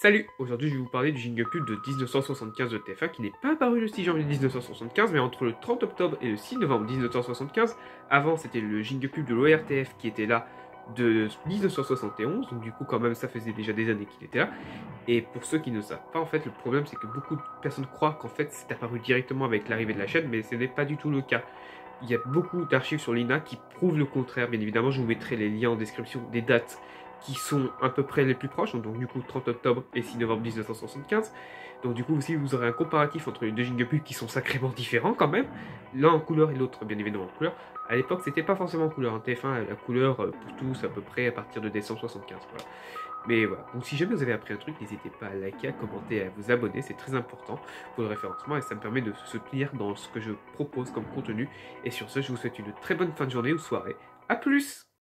Salut Aujourd'hui je vais vous parler du jingle pub de 1975 de TF1 qui n'est pas apparu le 6 janvier 1975 mais entre le 30 octobre et le 6 novembre 1975. Avant c'était le jingle pub de l'ORTF qui était là de 1971 donc du coup quand même ça faisait déjà des années qu'il était là. Et pour ceux qui ne savent pas en fait le problème c'est que beaucoup de personnes croient qu'en fait c'est apparu directement avec l'arrivée de la chaîne mais ce n'est pas du tout le cas. Il y a beaucoup d'archives sur l'INA qui prouvent le contraire bien évidemment je vous mettrai les liens en description des dates qui sont à peu près les plus proches, donc du coup 30 octobre et 6 novembre 1975. Donc du coup aussi vous aurez un comparatif entre les deux jingle qui sont sacrément différents quand même, l'un en couleur et l'autre bien évidemment en couleur. À l'époque c'était pas forcément en couleur, en TF1 la couleur euh, pour tous à peu près à partir de décembre 75. Voilà. Mais voilà, donc si jamais vous avez appris un truc, n'hésitez pas à liker, à commenter, à vous abonner, c'est très important pour le référencement et ça me permet de se tenir dans ce que je propose comme contenu. Et sur ce, je vous souhaite une très bonne fin de journée ou soirée. A plus